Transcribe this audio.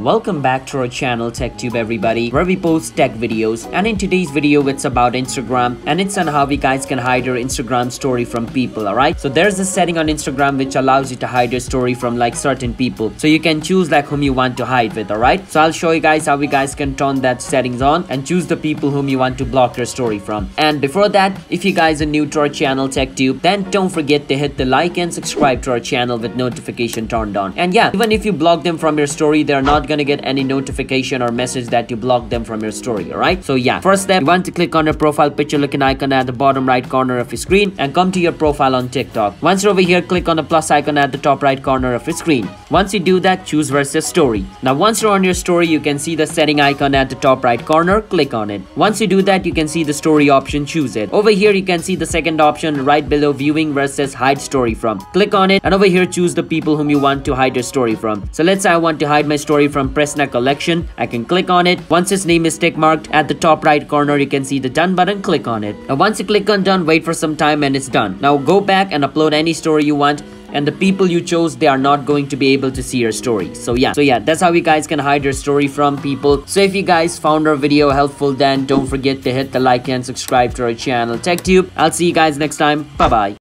Welcome back to our channel TechTube everybody where we post tech videos. And in today's video it's about Instagram and it's on how we guys can hide your Instagram story from people alright? So there's a setting on Instagram which allows you to hide your story from like certain people. So you can choose like whom you want to hide with alright? So I'll show you guys how we guys can turn that settings on and choose the people whom you want to block your story from. And before that if you guys are new to our channel TechTube then don't forget to hit the like and subscribe to our channel with notification turned on. And yeah even if you block them from your story they're not gonna get any notification or message that you blocked them from your story alright? So yeah. First step you want to click on your profile picture looking icon at the bottom right corner of your screen and come to your profile on tiktok. Once you're over here click on the plus icon at the top right corner of your screen. Once you do that choose versus story. Now once you're on your story you can see the setting icon at the top right corner. Click on it. Once you do that you can see the story option choose it. Over here you can see the second option right below viewing versus hide story from. Click on it and over here choose the people whom you want to hide your story from. So let's say i want to hide my story from from Presna collection. I can click on it. Once its name is tick marked at the top right corner, you can see the done button. Click on it. Now once you click on done, wait for some time and it's done. Now go back and upload any story you want and the people you chose they are not going to be able to see your story so yeah so yeah that's how you guys can hide your story from people so if you guys found our video helpful then don't forget to hit the like and subscribe to our channel techtube i'll see you guys next time bye bye